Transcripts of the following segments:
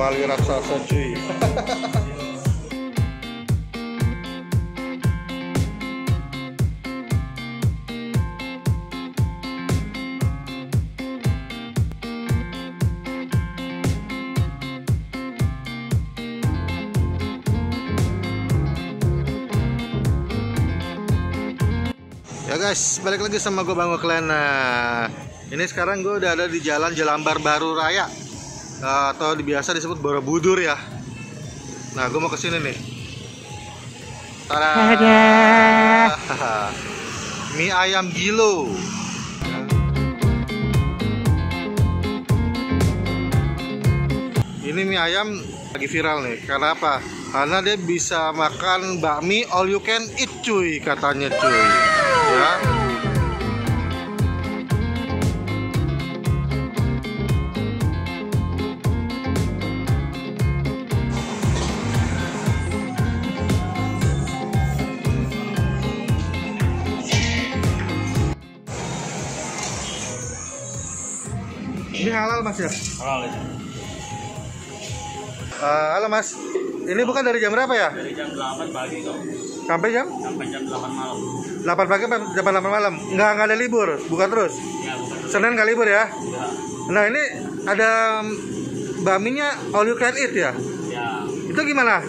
wali raksasa cuy Ya guys, balik lagi sama gue Bang. Nah, ini sekarang gue udah ada di Jalan Jelambar Baru Raya atau biasa disebut Borobudur ya. Nah, gue mau ke sini nih. Tada! Mie ayam gilo. Ini mie ayam lagi viral nih. Karena apa? Karena dia bisa makan bakmi all you can eat cuy katanya cuy. Ya. Ini halal mas ya? Halal itu. Eh, halo mas, ini bukan dari jam berapa ya? Dari jam 8 pagi kok Sampai jam sampai jam 8 malam. 8 pagi sampai jam 8 malam? Nggak, nggak ada libur, buka terus? Ya bukan Senin nggak libur ya? juga. Nah ini ada baminya all you can eat ya? Ya Itu gimana?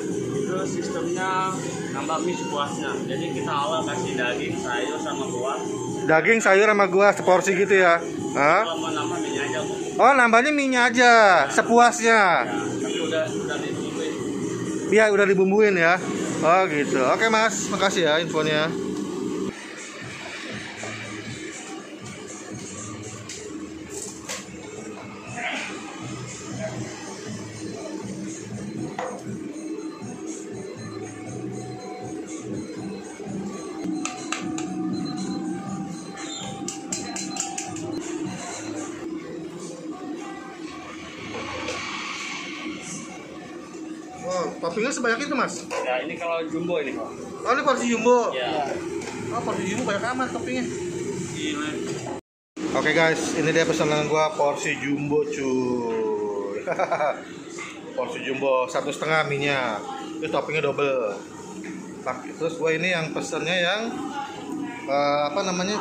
itu sistemnya nambah mie sepuasnya. Jadi kita awal kasih daging, sayur sama buah. Daging, sayur sama gua seporsi gitu ya? Hah? Kalau mau nambah mie aja bu. Oh nambahnya minyak aja, sepuasnya. Ya, tapi udah udah ditungguin. Iya udah dibumbuin ya. Oh gitu. Oke mas, makasih ya infonya. Toppingnya sebanyak itu mas? Ya ini kalau jumbo ini. Oh ini porsi jumbo. Ya. Oh porsi jumbo banyak amat toppingnya. Gila. Oke guys, ini dia pesanan gua porsi jumbo cuy. porsi jumbo satu setengah minyak. Itu toppingnya double. Pak, terus gua ini yang pesennya yang eh, apa namanya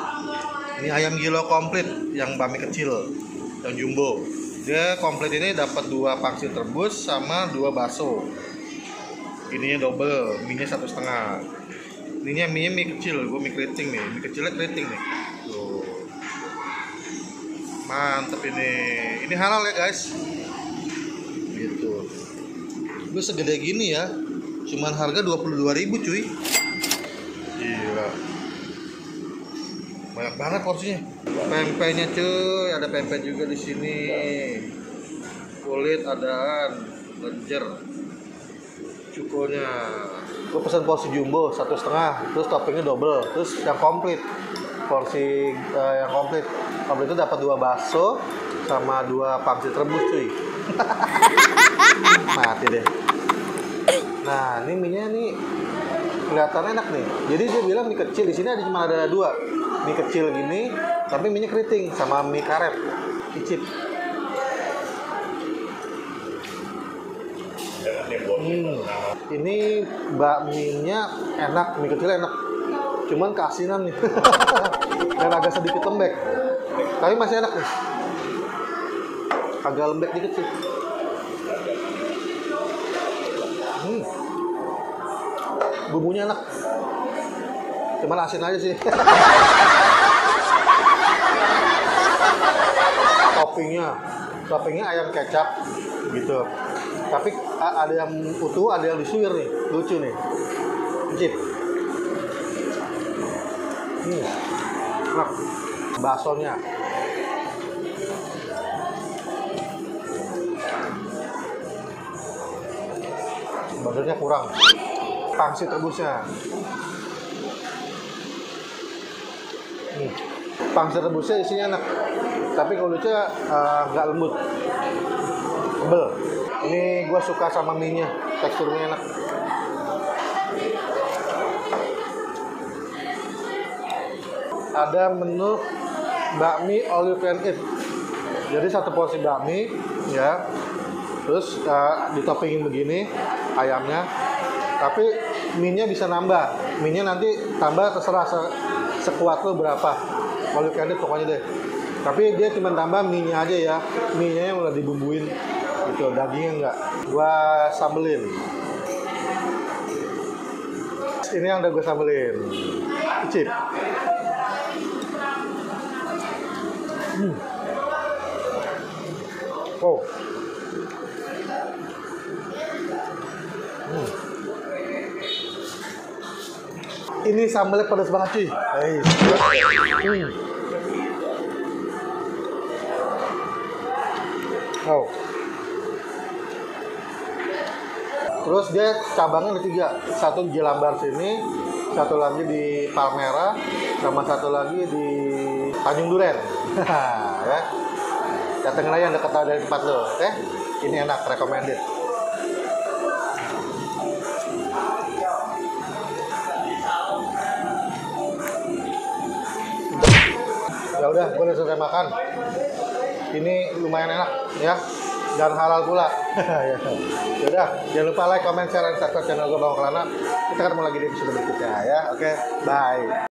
mie ayam gilo komplit yang bami kecil, yang jumbo. Dia komplit ini dapat dua pangsit rebus sama dua bakso. Ininya double, mie satu setengah. Ininya mie mie kecil, gua mie keriting nih, mie kecilnya keriting nih. Tuh. Mantep ini. Ini halal ya guys. Gitu. Gue segede gini ya. Cuman harga 22.000 cuy. Gila. Banyak banget porsinya. Pempeknya cuy, ada pempek juga di sini. Kulit adaan, lenjer. Cukonya. Gue pesan porsi jumbo satu setengah, terus toppingnya double, terus yang komplit. Porsi eh, yang komplit. Komplit itu dapat dua bakso sama dua pangsit rebus cuy. Mati deh. Nah ini mie nya nih kelihatan enak nih. Jadi dia bilang mie kecil di sini ada cuma ada dua. Mie kecil gini tapi mie nya keriting sama mie karet. Icip Hmm. Ini bakminya enak, mie kecil enak. Cuman keasinan nih. Dan agak sedikit lembek. Tapi masih enak nih. Agak lembek dikit sih. Hmm. Bumbunya enak. Cuman asin aja sih. Toppingnya, toppingnya ayam kecap gitu. Tapi ada yang utuh, ada yang disuir nih, lucu nih. Cip. Hmm. Enak. Baksonya. Baksonya kurang. Pangsit rebusnya. Hmm. Pangsit rebusnya isinya enak. Tapi kulitnya eh, nggak lembut. Tebel. Ini gue suka sama mie-nya. Teksturnya enak. ada menu bakmi all you can eat. Jadi satu porsi bakmi ya. terus eh, ditoppingin begini ayamnya tapi mie-nya bisa nambah mie-nya nanti tambah terserah se- sekuat lo berapa kalau you can eat pokoknya deh tapi dia cuma tambah mie-nya aja ya mie-nya yang udah dibumbuin gitu dagingnya enggak gua sambelin ini yang udah gue sambelin icip hmm. oh Hmm. Ini sambalnya pedas banget cuy. Guys. Hmm. Oh. Terus dia cabangnya ada tiga. Satu di Jelambar sini, satu lagi di Palmera, sama satu lagi di Tanjung Duren. ya. Datengin aja yang dekat dari tempat lo, oke? Ini enak, recommended. ya udah udah selesai makan ini lumayan enak ya dan halal pula. Ya udah jangan lupa like comment share dan subscribe channel gue bang kelana kita ketemu lagi di episode berikutnya ya. Oke bye